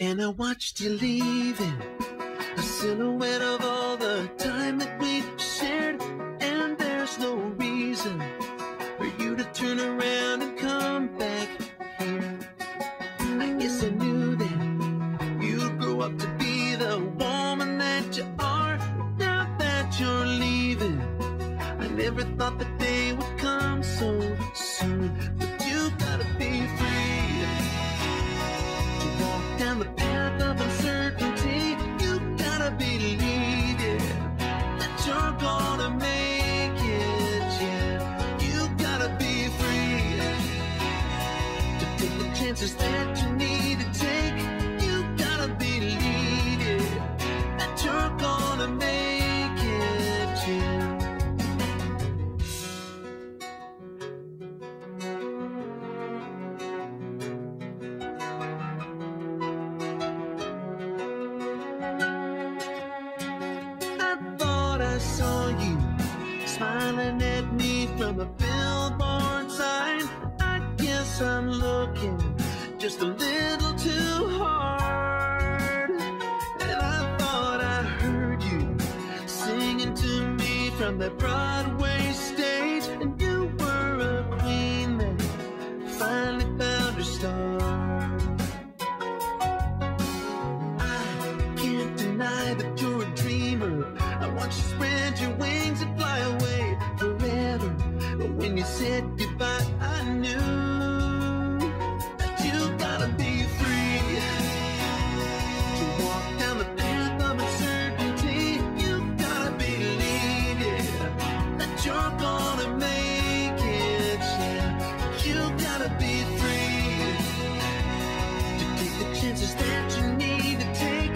And I watched you leaving, a silhouette of all the time that we shared. And there's no reason for you to turn around and come back here. I guess I knew that you'd grow up to be the woman that you are. Now that you're leaving, I never thought the chances that you need to take. You gotta believe it that you're gonna make it. Yeah. I thought I saw you smiling at me from a billboard sign. I guess I'm looking just a little too hard. And I thought I heard you singing to me from the Broadway stage. And you were a queen that finally found her star. I can't deny that you're a dreamer. I want you to spread your wings and fly away forever. But when you said chances that you need to take.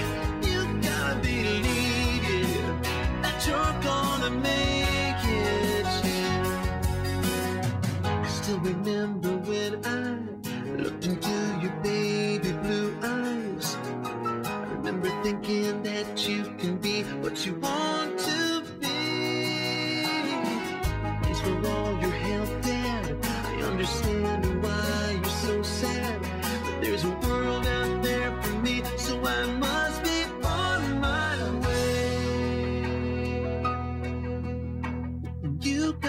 You gotta believe it that you're gonna make it. Yeah. I still remember when I looked into your baby blue eyes. I remember thinking that you can be what you want to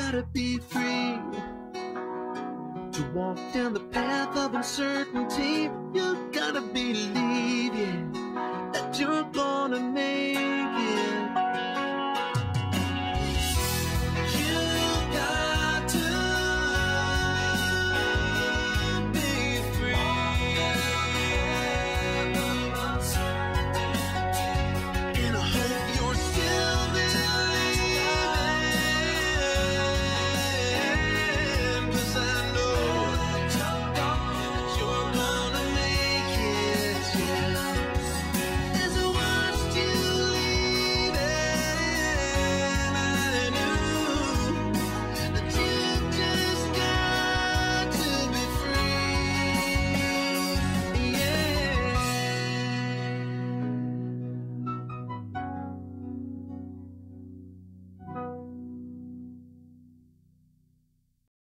gotta be free to walk down the path of uncertainty. You gotta be